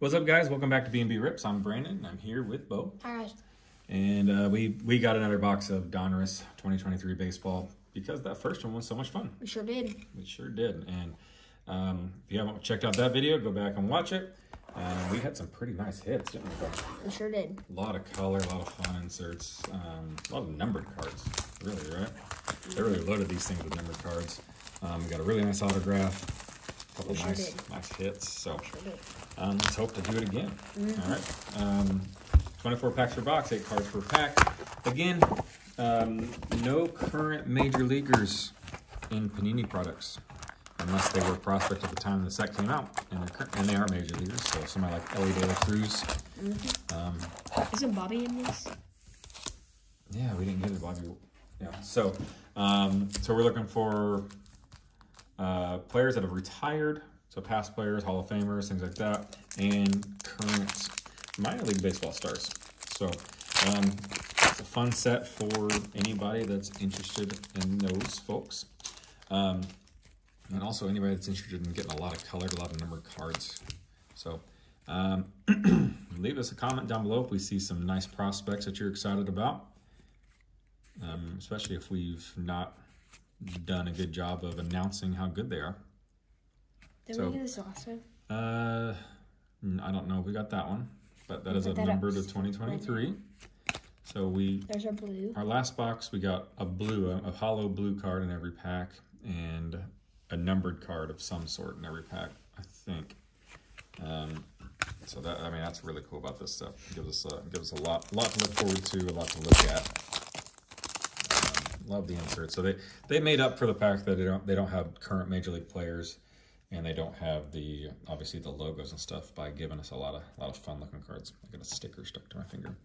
What's up, guys? Welcome back to B&B Rips. I'm Brandon. I'm here with Bo. Alright. And uh, we, we got another box of Donruss 2023 baseball because that first one was so much fun. We sure did. We sure did. And um, if you haven't checked out that video, go back and watch it. Uh, we had some pretty nice hits, didn't we? We sure did. A lot of color, a lot of fun inserts, um, a lot of numbered cards, really, right? They really loaded these things with numbered cards. Um, we got a really nice autograph, couple sure nice, did. nice hits. So Sure um, let's hope to do it again. Mm-hmm. All right. Um, 24 packs per box, eight cards per pack. Again, um, no current major leaguers in Panini products, unless they were prospect at the time the set came out, and and they are major leaguers. So somebody like Elly De La Cruz. Um, Isn't Bobby in this? yeah, we didn't get it, Bobby. Yeah. So, um, so we're looking for uh, players that have retired, so past players, Hall of Famers, things like that, and current minor league baseball stars. So, um, it's a fun set for anybody that's interested in those folks, um, and also anybody that's interested in getting a lot of colored, a lot of numbered cards. So. Um, leave us a comment down below if we see some nice prospects that you're excited about um, especially if we've not done a good job of announcing how good they are. Did So- we get this last time? Uh, I don't know if we got that one, but that is a that number to 2023. So we, There's our blue. our last box, we got a blue, a, a hollow blue card in every pack, and a numbered card of some sort in every pack, I think. Um, so that, I mean, that's really cool about this stuff. It gives us, a, gives us a lot, lot to look forward to, a lot to look at. Love the insert. So they, they made up for the fact that they don't, they don't have current major league players, and they don't have the, obviously the logos and stuff by giving us a lot of, a lot of fun looking cards. I got a sticker stuck to my finger.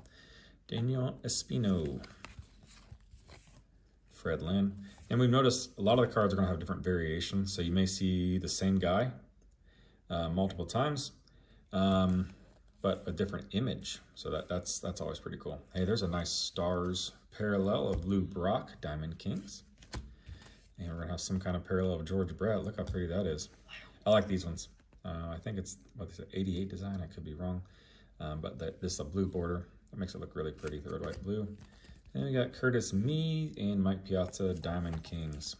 Daniel Espino. Fred Lynn. And we've noticed a lot of the cards are going to have different variations. So you may see the same guy uh, multiple times, um, but a different image. So that, that's that's always pretty cool. Hey, there's a nice stars parallel of Lou Brock, Diamond Kings. And we're going to have some kind of parallel of George Brett. Look how pretty that is. I like these ones. Uh, I think it's, what is it, 88 design? I could be wrong. Um, but that, this is a blue border. That makes it look really pretty, the red, white, blue. And we got Curtis Mead and Mike Piazza, Diamond Kings.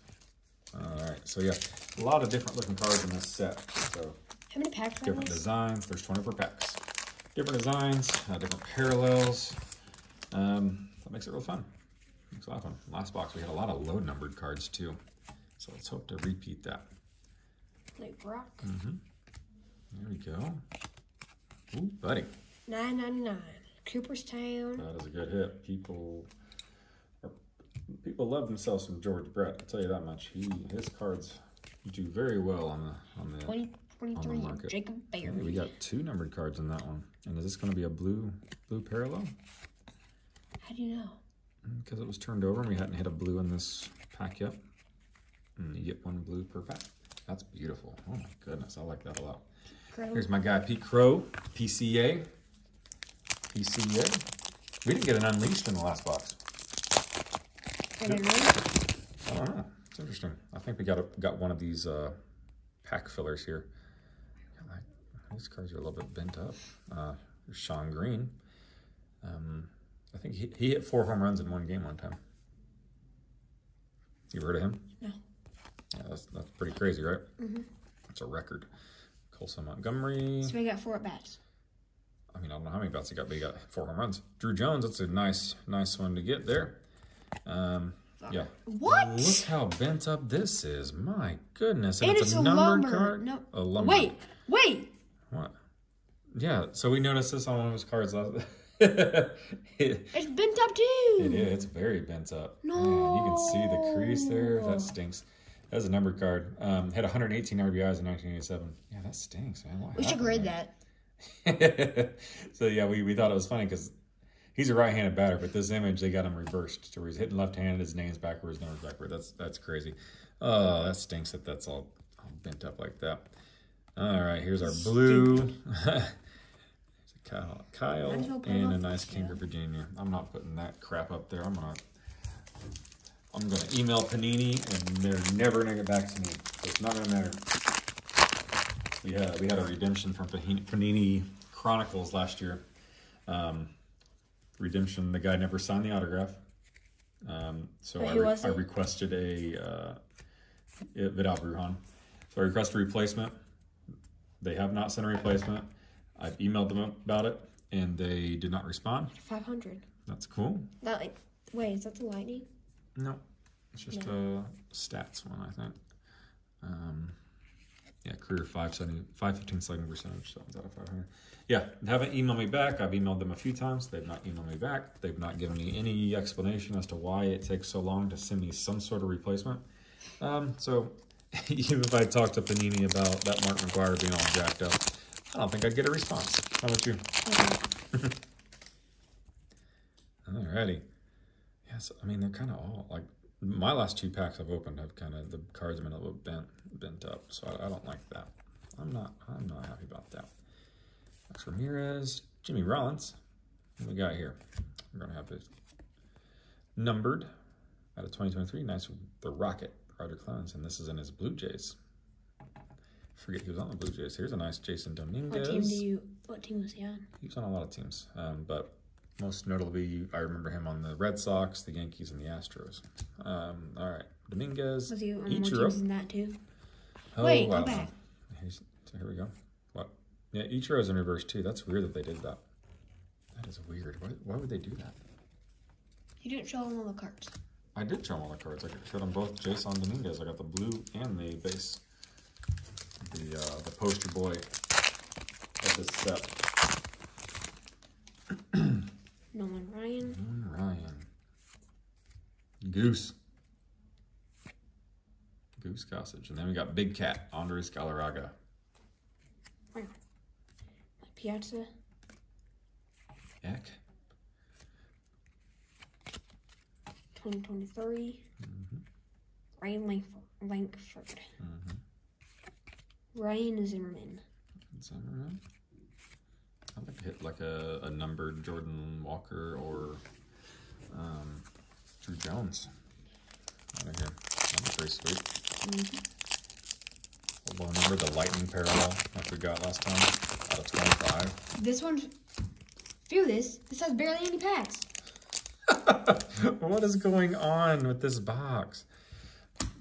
All right, so yeah, a lot of different looking cards in this set. So How many packs are different designs. There's 24 packs. Different designs, uh, different parallels. Um, that makes it real fun. Makes a lot of fun. Last box, we had a lot of low numbered cards too. So let's hope to repeat that. Like Brock. Mm-hmm. There we go. Ooh, buddy. Nine ninety nine. Cooperstown. That is a good hit. People are, people love themselves some George Brett. I'll tell you that much. He his cards do very well on the on the. 20, 23. market. Jacob Hey, Berry. we got two numbered cards in that one. And is this going to be a blue blue parallel? How do you know? Because it was turned over and we hadn't hit a blue in this pack yet. And you get one blue per pack. That's beautiful. Oh my goodness, I like that a lot. Crow. Here's my guy Pete Crow, PCA. PCA. We didn't get an unleashed in the last box. I don't know. I don't know. It's interesting. I think we got a, got one of these uh, pack fillers here. These cards are a little bit bent up. Uh, Sean Green. I think he, he hit four home runs in one game one time. You heard of him? No. Yeah, that's, that's pretty crazy, right? Mm-hmm. That's a record. Colson Montgomery. So we got four at bats. I mean, I don't know how many bats he got, but he got four home runs. Drew Jones, that's a nice, nice one to get there. Um, yeah. What? Look how bent up this is. My goodness. And, And it's, it's a a numbered lumber. card? No. A lumber. Wait, wait. What? Yeah, so we noticed this on one of his cards last it, It's bent up too. it is. It's very bent up. No. Man, you can see the crease there. That stinks. That's a numbered card. Um, had 118 RBIs in 1987. Yeah, that stinks, man. What We should grade there? that. so yeah, we, we thought it was funny because he's a right-handed batter, but this image they got him reversed to where he's hitting left-handed, his name's backward, his number's backward. That's that's crazy. Oh, that stinks that that's all, all bent up like that. All right, here's our blue. Kyle, Kyle Might as well put and a nice King yeah. Virginia. I'm not putting that crap up there. I'm gonna I'm gonna email Panini and they're never gonna get back to me. So it's not gonna matter. We had we had a redemption from Panini Chronicles last year. Um, Redemption, the guy never signed the autograph. Um, so I, re- I requested a uh, Vidal Brujan. So I requested a replacement. They have not sent a replacement. I've emailed them about it, and they did not respond. 500. That's cool. That like, wait, is that the lightning? No, it's just a stats one, I think. Um, yeah, career 570, 515 slugging percentage, sevens out of 500. Yeah, they haven't emailed me back. I've emailed them a few times. They've not emailed me back. They've not given me any explanation as to why it takes so long to send me some sort of replacement. Um, so even if I talked to Panini about that Mark McGwire being all jacked up, I don't think I'd get a response. How about you? Okay. Alrighty. Yes, I mean they're kind of all like my last two packs I've opened have kind of the cards have been a little bent bent up, so I, I don't like that. I'm not I'm not happy about that. Max Ramirez, Jimmy Rollins. What we got here? We're gonna have this numbered out of 2023. Nice, the Rocket, Roger Clemens, and this is in his Blue Jays. Forget he was on the Blue Jays. Here's a nice Jasson Dominguez. What team do you? What team was he on? He was on a lot of teams, um, but most notably, I remember him on the Red Sox, the Yankees, and the Astros. Um, all right, Dominguez, Was he on more Ichiro. teams than that too? Oh, Wait, go back. so here we go. What? Yeah, Ichiro's in reverse too. That's weird that they did that. That is weird. Why, why would they do that? You didn't show him all the cards. I did show them all the cards. I showed them both Jasson Dominguez. I got the blue and the base. The uh, the poster boy of this set. Nolan Ryan. Mm, Ryan. Goose. Goose Gossage. And then we got Big Cat, Andres Galarraga. Piazza. Eck. 2023. Mm-hmm. Ryan Langford. Langford. Mhm. Ryan Zimmerman. Zimmerman. I'd like to hit like a, a numbered Jordan Walker or um, Drew Jones. Out of here. That's pretty sweet. Mhm. Low number, the lightning parallel like we got last time out of 25. This one. Feel this. This has barely any packs. what is going on with this box?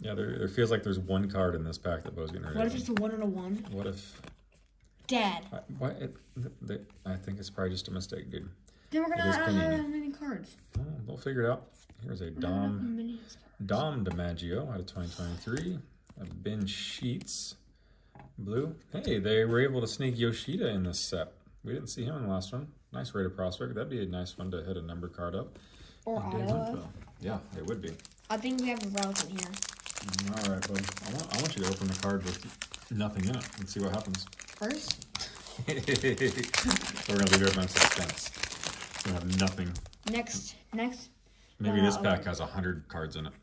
Yeah, there, there feels like there's one card in this pack that Bo's getting rid of. What if it's a one on a one? What if? Dad. I- Why? It, I think it's probably just a mistake, dude. Then we're gonna is not have that many cards. Oh, we'll figure it out. Here's a We're not gonna have Dom. Dom DiMaggio out of 2023. A Ben Sheets blue. Hey, they were able to sneak Yoshida in this set. We didn't see him in the last one. Nice rated prospect. That'd be a nice one to hit a number card up. Or And. Winfield. Yeah, it would be. I think we have a relic in here. All right, buddy. I want, I want you to open the card with nothing in it and see what happens. First, We're gonna leave everyone in suspense. We have nothing. next, next. Maybe Uh, this pack okay. has a hundred cards in it.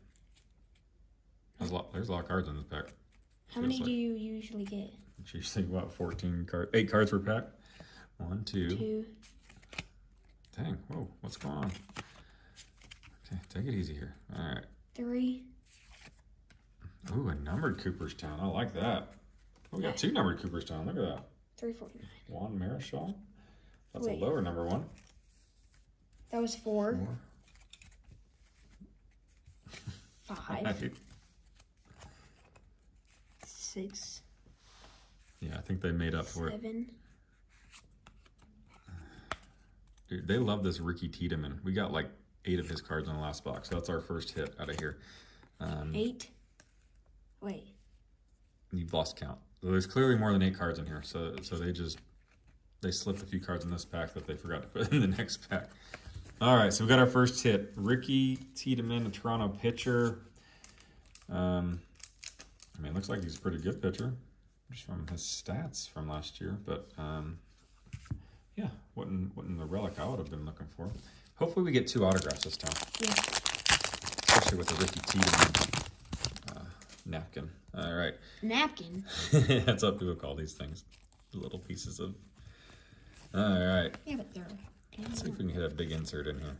There's a lot. There's a lot of cards in this pack. How many Feels do you usually get? It's usually what 14 cards, eight cards per pack. One, two. Two. Dang. Whoa. What's going on? Okay, take it easy here. All right. Three. Ooh, a numbered Cooperstown. I like that. Oh, we got two numbered Cooperstown. Look at that. Three forty nine. Juan Marichal. That's Wait. a lower number one. That was four. Four. Five. Right. Six. Yeah, I think they made up for it. Seven. Dude, they love this Ricky Tiedemann. We got like eight of his cards in the last box. So that's our first hit out of here. Um, Eight. Wait. You've lost count. There's clearly more than eight cards in here. So so they just they slipped a few cards in this pack that they forgot to put in the next pack. All right, so we got our first hit. Ricky Tiedemann, a Toronto pitcher. Um, I mean, it looks like he's a pretty good pitcher, just from his stats from last year. But um, yeah, wasn't wasn't the relic I would have been looking for. Hopefully, we get two autographs this time Yeah. especially with the Ricky Tiedemann uh, napkin. All right, Napkin. that's what people call these things, little pieces of. All right, Yeah, but they're. let's see if we can hit a big insert in here,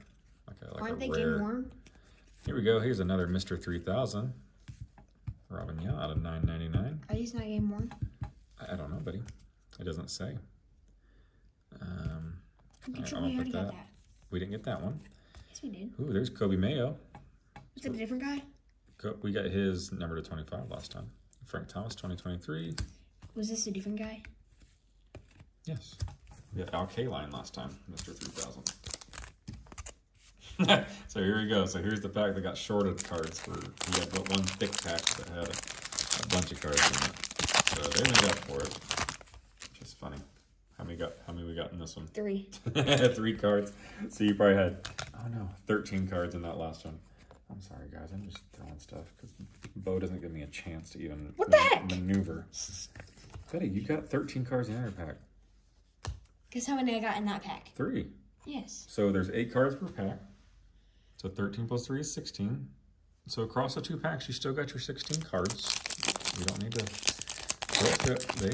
like a like Aren't they rare. game worn? Here we go. Here's another Three Thousand. Robin Yount out of nine ninety nine. Are these not game worn? I don't know, buddy. It doesn't say. Um, I'm sure I'm gonna put that. that. We didn't get that one. Yes, we did. Ooh, there's Coby Mayo. Is it a different guy? We got his number to 25 last time. Frank Thomas, 2023. Was this a different guy? Yes. We got Al Kaline last time, Mr. 3000. so here we go. So here's the pack that got shorted cards for we had but one thick pack that had a, a bunch of cards in it. So they made up for it. Which is funny. How many got how many we got in this one? Three. Three cards. So you probably had oh no, 13 cards in that last one. I'm sorry guys, I'm just throwing stuff because Bo doesn't give me a chance to even What the heck? maneuver. Betty, you got 13 cards in your pack. Guess how many I got in that pack? Three. Yes. So there's eight cards per pack. So 13 plus 3 is 16. So across the two packs, you still got your 16 cards. You don't need to. They,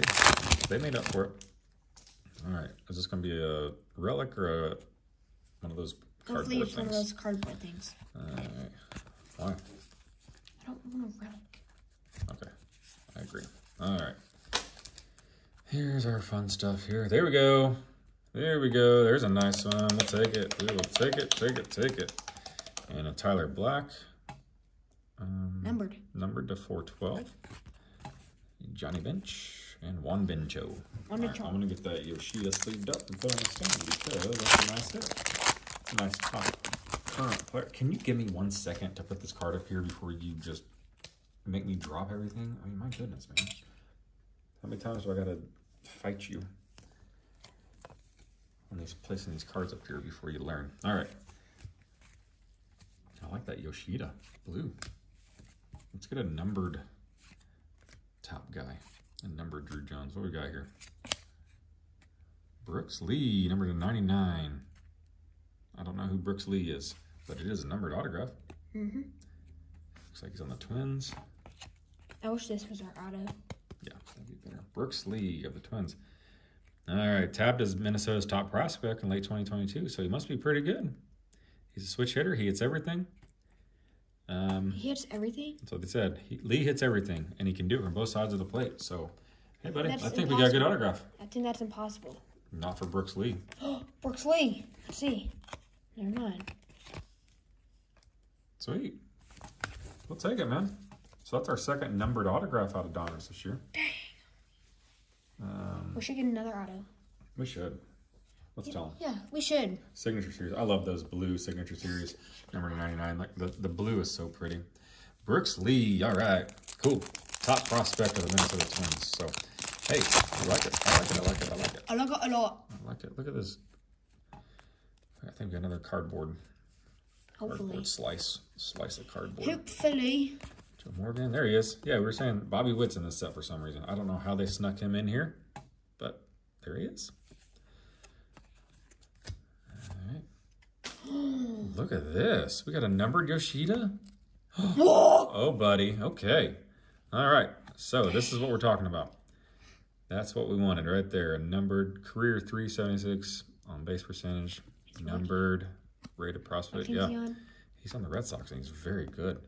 they made up for it. All right. Is this going to be a relic or a, one of those cardboard Hopefully it's one of things? those cardboard things. All right. Why? I don't want a relic. Okay. I agree. All right. Here's our fun stuff here. There we go. There we go. There's a nice one. We'll take it. We will take it, take it, take it. And a Tyler Black. Um, Numbered. numbered to 412. Johnny Bench and Juan Bencho. Juan All right, I'm going to get that Yoshida sleeved up and put on the stand because that's a nice hit. Nice top current player. Can you give me one second to put this card up here before you just make me drop everything? I mean, my goodness, man. How many times do I got to fight you on these placing these cards up here before you learn? All right. I like that Yoshida blue. Let's get a numbered top guy. A numbered Drew Jones. What we got here? Brooks Lee, number to 99. I don't know who Brooks Lee is, but it is a numbered autograph. Mm-hmm. Looks like he's on the Twins. I wish this was our auto. Yeah, that'd be better. Brooks Lee of the Twins. All right, tabbed as Minnesota's top prospect in late 2022, so he must be pretty good. He's a switch hitter. He hits everything. Um, He hits everything. That's what they said. He, Lee hits everything, and he can do it from both sides of the plate. So, hey, buddy, That's I think we got a good autograph. I think that's impossible. Not for Brooks Lee. Brooks Lee. Let's see. Never mind. Sweet. We'll take it, man. So that's our second numbered autograph out of Donruss this year. Um, We should get another auto. we should. Let's tell them. Yeah, we should. Signature series. I love those blue signature series. Number 99. Like the, the blue is so pretty. Brooks Lee. All right. Cool. Top prospect of the Minnesota Twins. So, hey, I like it. I like it. I like it. I like it. I like it a lot. I like it. Look at this. I think we got another cardboard. Hopefully. Cardboard slice. Slice of cardboard. Hopefully. Joe Morgan. There he is. Yeah, we were saying Bobby Witt's in this set for some reason. I don't know how they snuck him in here, but there he is. All right. Look at this. We got a numbered Yoshida. oh, buddy. Okay. All right. So this is what we're talking about. That's what we wanted right there. A numbered career 376 on base percentage. Numbered rated prospect. Yeah. he on? He's on the Red Sox and he's very good.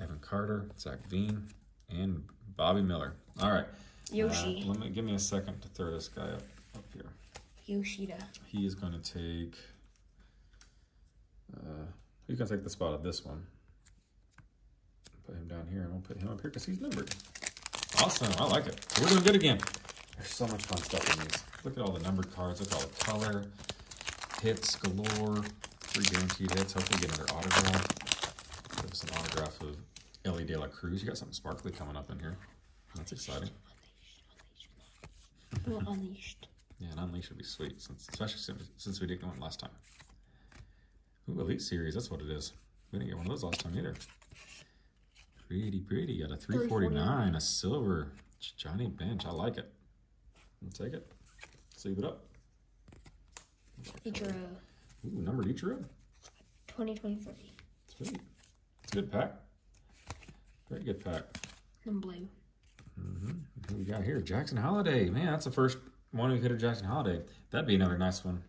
Evan Carter, Zach Veen, and Bobby Miller. All right. Yoshi. Uh, let me give me a second to throw this guy up up here. Yoshida. He is going to take. He's going to take the spot of this one. Put him down here, and we'll put him up here because he's numbered. Awesome, I like it. We're doing good again. There's so much fun stuff in these. Look at all the numbered cards. Look at all the color, hits galore, three guaranteed hits. Hopefully, get another autograph. Give us an autograph of Elly De La Cruz. You got something sparkly coming up in here. That's exciting. Unleashed. Yeah, an unleash would be sweet, since, especially since, since we didn't get one last time. Ooh, Elite Series, that's what it is. We didn't get one of those last time either. Pretty, pretty. Got a 349, a silver. Johnny Bench, I like it. I'll take it. Save it up. Ichiro. Ooh, numbered Ichiro. 2023. Sweet. It's a good pack. Very good pack. In blue. Mm-hmm. Who we got here? Jackson Holliday. Man, that's the first one we hit a Jackson Holliday. That'd be another nice one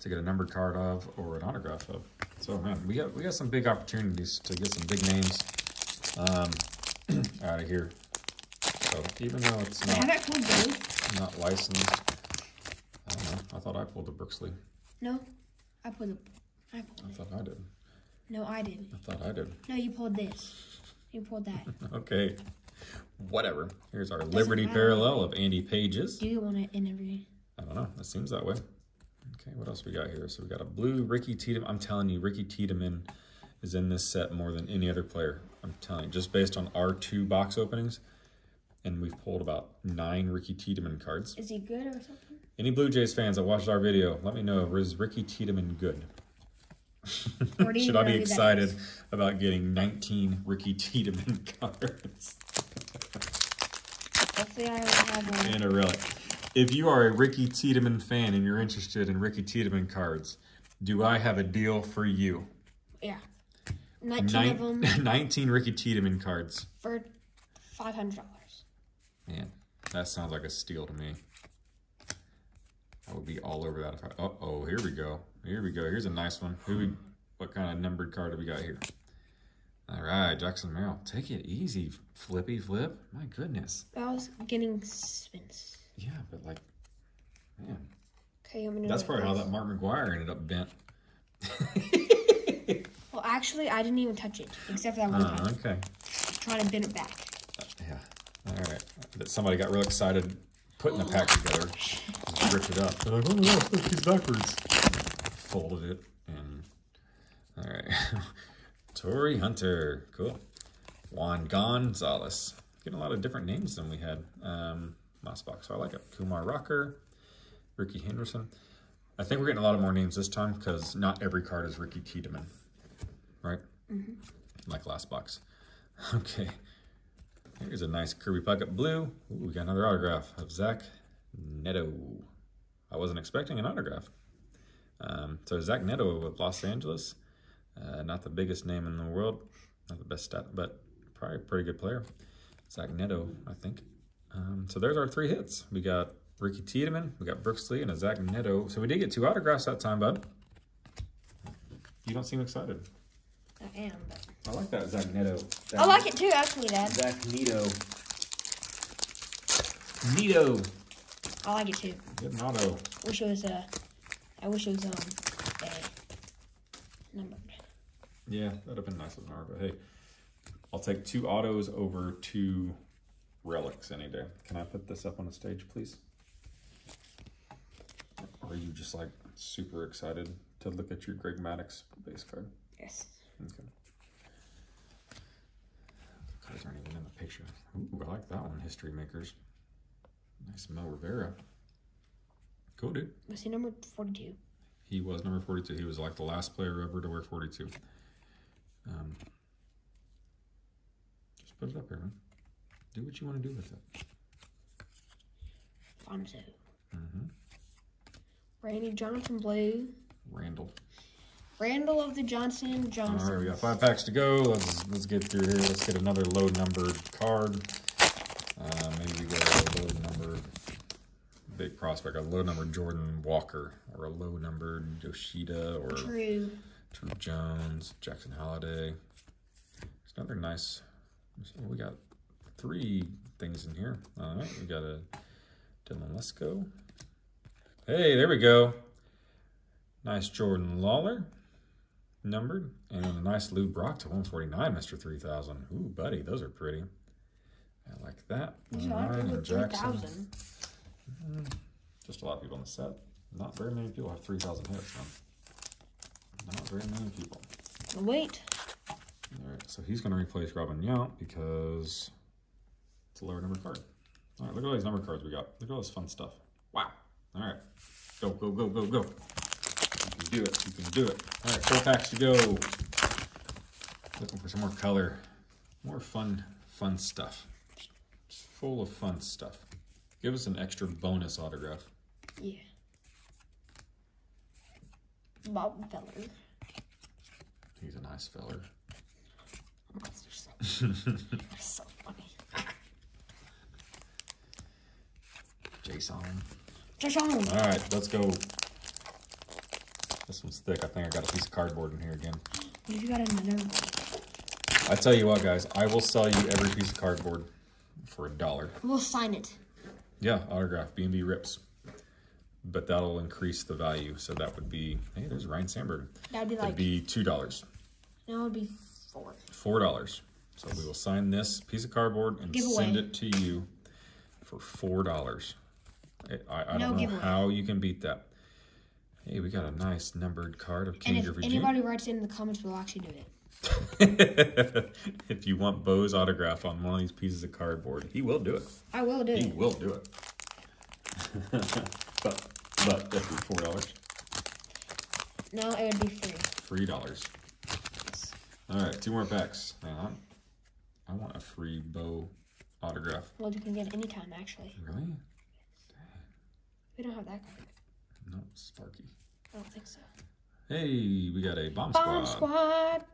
to get a numbered card of or an autograph of. So man, we got we got some big opportunities to get some big names um, out of here. So even though it's not not licensed, I don't know. I thought thought I pulled the Brooks Lee. No, I pulled the. I pulled I thought I did. No, I didn't. I thought I did. No, you pulled this. You pulled that. Okay. Whatever. Here's our Liberty matter. parallel of Andy Pages. Do you want to interview? I don't know. It seems that way. Okay, what else we got here? So we got a blue Ricky Tiedemann. I'm telling you, Ricky Tiedemann is in this set more than any other player. I'm telling you, just based on our two box openings, and we've pulled about nine Ricky Tiedemann cards. Is he good or something? Any Blue Jays fans that watched our video, let me know, is Ricky Tiedemann good? Or do you Should I be excited about getting 19 Ricky Tiedemann cards Hopefully, I will have one. in a relic? If you are a Ricky Tiedemann fan and you're interested in Ricky Tiedemann cards, do I have a deal for you? Yeah. 19 of them 19 Ricky Tiedemann cards. for $500. Man, that sounds like a steal to me. I would be all over that. If I, oh, oh, here we go. Here we go. Here's a nice one. Who we, what kind of numbered card do we got here? All right, Jackson Merrill. Take it easy, Flippy Flip. My goodness. I was getting spins. Yeah, but like, man, Okay, I'm gonna. that's probably how that Mark McGwire ended up bent. Well, actually, I didn't even touch it, except for that one Uh, time. okay. Trying to bend it back. Yeah. All right. That somebody got real excited putting the pack together. Just ripped it up. They're like, oh no, look, he's backwards. Folded it and all right. Torii Hunter. Cool. Juan Gonzalez. Getting a lot of different names than we had um, last box. So I like it. Kumar Rocker. Rickey Henderson. I think we're getting a lot of more names this time because not every card is Ricky Tiedemann. Right? Like last box. Okay. Here's a nice Kirby Puckett blue. Ooh, we got another autograph of Zach Neto. I wasn't expecting an autograph. Um, so Zach Neto with Los Angeles. Uh, not the biggest name in the world. Not the best stat, but probably a pretty good player. Zach Neto, I think. Um, so there's our three hits. We got Ricky Tiedemann, we got Brooks Lee, and a Zach Neto. So we did get two autographs that time, bud. You don't seem excited. I am, but. I like that Zach Neto. I like it too, actually, Dad. Zach Neto. Neto. I like it too. An auto. Wish it was uh, I wish it was um, a numbered. Yeah, that'd have been nice with an R, but hey, I'll take two autos over two relics any day. Can I put this up on the stage, please? Or are you just like super excited to look at your Greg Maddux base card? Yes. Okay. The cards aren't even in the picture. Ooh, I like that one, History Makers. Nice Mel Rivera. Cool, dude. Was he number forty-two? He was number 42. He was like the last player ever to wear 42. Um, just put it up here, man. Do what you want to do with it. Fonzo. Mm-hmm. Randy Johnson blue. Randall. Randall of the Johnson Johnson. All right, we got five packs to go. Let's let's get through here. Let's get another low numbered card. Uh, maybe we go a low numbered big prospect, a low numbered Jordan Walker, or a low numbered Yoshida, or True. Drew Jones, Jackson Holliday. There's another nice. well, We got three things in here. All right, we got a Dylan Lesko. Hey, there we go. Nice Jordan Lawlar, numbered, and a nice Lou Brock to 149, Mr. 3000. Ooh, buddy, those are pretty. I like that. So All I right, have and 3,000. Mm, just a lot of people on the set. Not very many people have 3,000 hits, man. Not very many people. Wait. All right, so he's going to replace Robin Yount because it's a lower number card. All right, look at all these number cards we got. Look at all this fun stuff. Wow. All right, go, go, go, go, go. You can do it. You can do it. All right, four packs to go. Looking for some more color, more fun, fun stuff. Just full of fun stuff. Give us an extra bonus autograph. Yeah. Bob Feller. He's a nice feller. Jason. Jason! Alright, let's go. This one's thick. I think I got a piece of cardboard in here again. What you got another one? I tell you what, guys. I will sell you every piece of cardboard for a dollar. We'll sign it. Yeah, autograph. B&B rips. But that'll increase the value. So that would be, hey, there's Ryne Sandberg. That would be That'd like... be $2. That would be 4 $4. So we will sign this piece of cardboard and send it to you for $4. I, I no don't know giveaway. how you can beat that. Hey, we got a nice numbered card of King and if anybody writes it in the comments, we'll actually do it. if you want Bo's autograph on one of these pieces of cardboard, he will do it. I will do he it. He will do it. but but that'd be four dollars. No, it would be free. Three dollars. Yes. All right, two more packs. Hang on. I want a free Bo autograph. Well, you can get it anytime, actually. Really? We don't have that card. No, Sparky. I don't think so. Hey, we got a bomb, Squad. Bomb squad.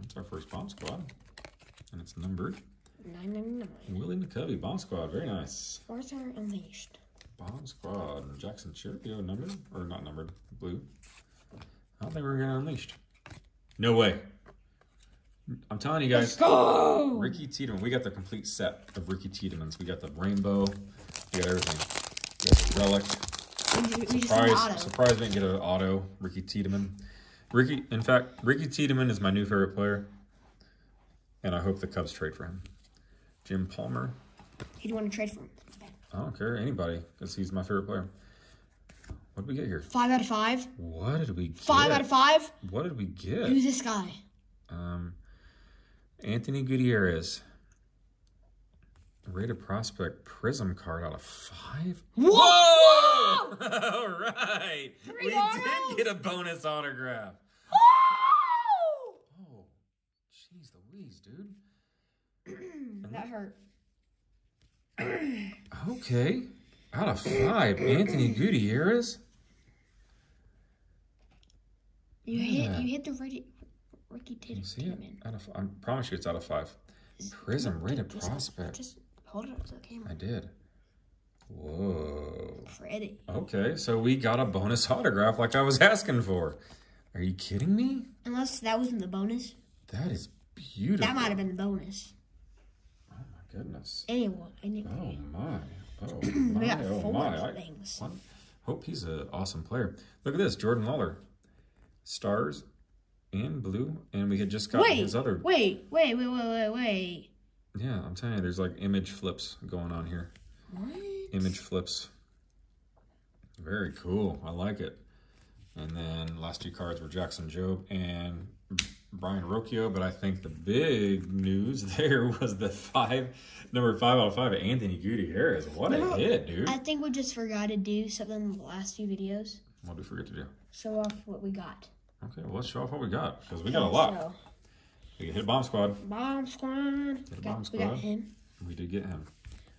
That's our first bomb squad. And it's numbered. 999. Willie McCovey, bomb squad. Very nice. Arthur Unleashed. Bomb squad. Jackson Cherokee, numbered? Or not numbered. Blue. I don't think we're going to unleashed. No way. I'm telling you guys. Go! Ricky Tiedemann. We got the complete set of Ricky Tiedemans. We got the rainbow. We got everything. We got the relic. We, we just need an Surprise! Surprise! Didn't get an auto. Ricky Tiedemann. Ricky. In fact, Ricky Tiedemann is my new favorite player, and I hope the Cubs trade for him. Jim Palmer. Do want to trade for? Him. I don't care anybody because he's my favorite player. What did we get here? Five out of five. What did we get? Five out of five. What did we get? Who's this guy? Um, Anthony Gutierrez. Rated prospect Prizm card out of five. Whoa! All right. Three we autos? did get a bonus autograph. Oh! Oh, jeez Louise, dude. That hurt. Okay. Out of five, Anthony Gutierrez. You Yeah. hit. You hit the Ricky, Ricky You see it? Out of, I promise you it's out of five. Prizm rated prospect. Just hold it up to the I did. Whoa. Pretty. Okay, so we got a bonus autograph like I was asking for. Are you kidding me? Unless that wasn't the bonus. That is beautiful. That might have been the bonus. Oh my goodness. Anyone. Anyway. Oh my. Oh we my. got Oh four my. I, things. what? Hope he's an awesome player. Look at this, Jordan Lawlar. Stars and blue, and we had just got Wait, his other. wait, wait, wait, wait, wait, wait. Yeah, I'm telling you, there's like image flips going on here. What? Image flips. Very cool. I like it. And then last two cards were Jackson Jobe and Brayan Rocchio. But I think the big news there was the five, number five out of five, Anthony Gutierrez. What a hit, dude. I think we just forgot to do something in the last few videos. What did we forget to do? Show off what we got. Okay, well, let's show off what we got because we got a lot. So, We hit Bomb Squad. bomb squad. We bomb got, we squad. got him. We did get him.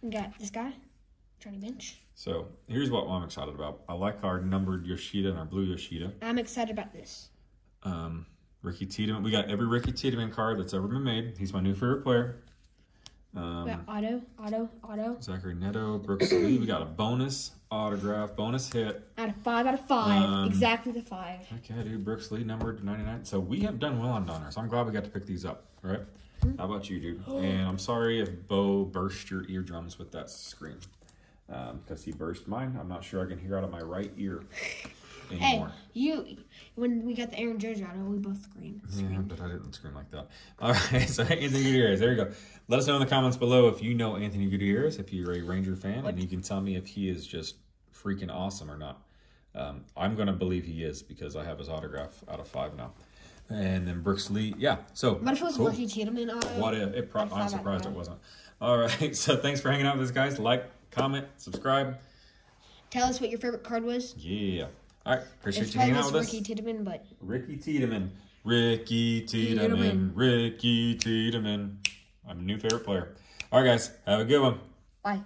We got this guy. Johnny Bench. So here's what I'm excited about. I like our numbered Yoshida and our blue Yoshida. I'm excited about this. Um, Ricky Tiedemann. We got every Ricky Tiedemann card that's ever been made. He's my new favorite player. Um, We got Auto, Auto, Auto. Zachary Neto, Brooks Lee. We got a bonus autograph, bonus hit. Out of five out of five. Um, exactly the five. Okay, dude, Brooks Lee, numbered 99. So we have done well on Donruss. So I'm glad we got to pick these up, right? How about you, dude? And I'm sorry if Bo burst your eardrums with that scream. Because he burst mine. I'm not sure I can hear out of my right ear Hey, you. When we got the Aaron Judge auto, we both screamed. Yeah, but I didn't scream like that. All right, so Anthony Gutierrez, there you go. Let us know in the comments below if you know Anthony Gutierrez, if you're a Ranger fan, and you can tell me if he is just freaking awesome or not. Um, I'm going to believe he is because I have his autograph out of five now. And then Brooks Lee, yeah. So What if it was cool. Ricky Tiedemann auto? What if? It pro- Out I'm out surprised it wasn't. All right, so thanks for hanging out with us, guys. Like, comment, subscribe. Tell us what your favorite card was. Yeah. All right, appreciate It's you hanging out with us. Ricky Tiedemann, but Ricky Tiedemann. Ricky Tiedemann. Tiedemann. Ricky Tiedemann. I'm a new favorite player. All right, guys. Have a good one. bye.